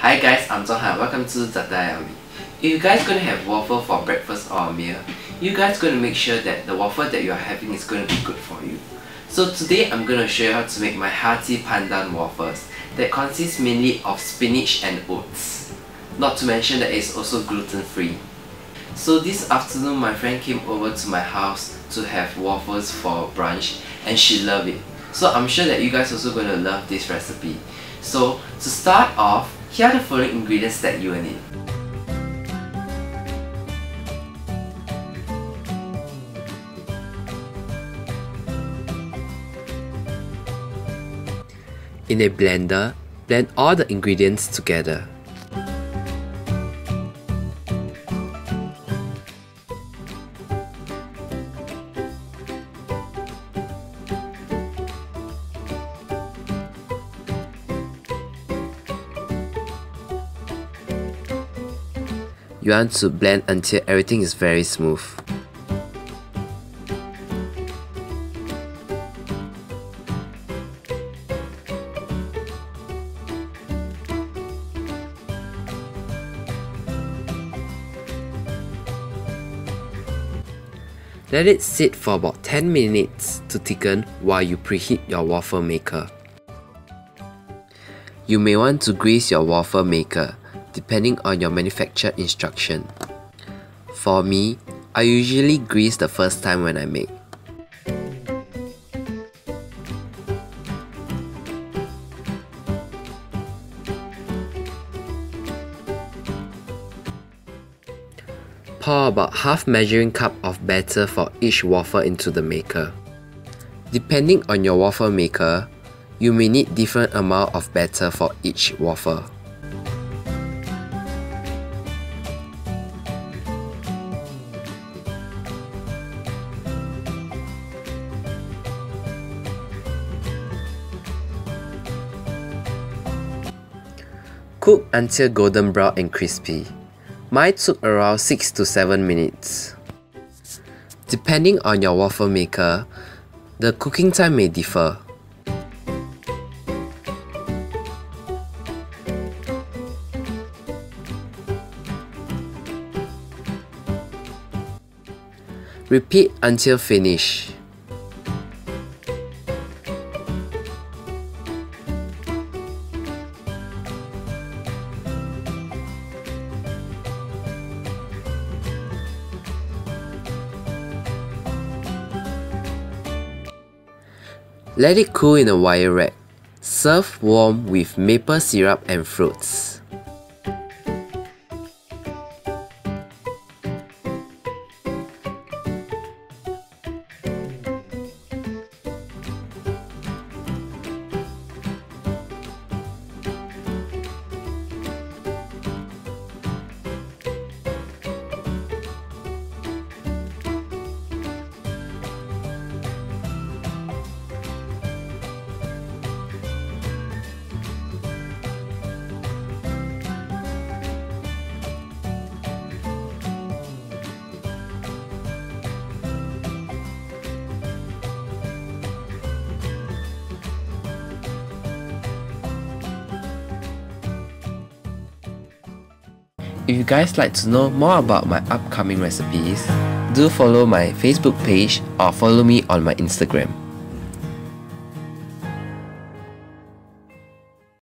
Hi guys, I'm Zonghan. Welcome to ZaTaYaYummy. If you guys gonna have waffle for breakfast or a meal, you guys gonna make sure that the waffle that you're having is gonna be good for you. So today I'm gonna show you how to make my hearty pandan waffles that consists mainly of spinach and oats. Not to mention that it's also gluten free. So this afternoon my friend came over to my house to have waffles for brunch and she loved it. So I'm sure that you guys also gonna love this recipe. So to start off, here are the following ingredients that you will need. In a blender, blend all the ingredients together. You want to blend until everything is very smooth. Let it sit for about 10 minutes to thicken while you preheat your waffle maker. You may want to grease your waffle maker depending on your manufacturer instruction. For me, I usually grease the first time when I make. Pour about half measuring cup of batter for each waffle into the maker. Depending on your waffle maker, you may need different amount of batter for each waffle. Cook until golden brown and crispy. Mine took around 6 to 7 minutes. Depending on your waffle maker, the cooking time may differ. Repeat until finish. Let it cool in a wire rack. Serve warm with maple syrup and fruits. If you guys like to know more about my upcoming recipes, do follow my Facebook page or follow me on my Instagram.